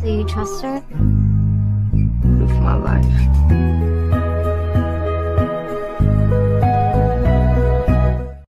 So you trust her? With my life.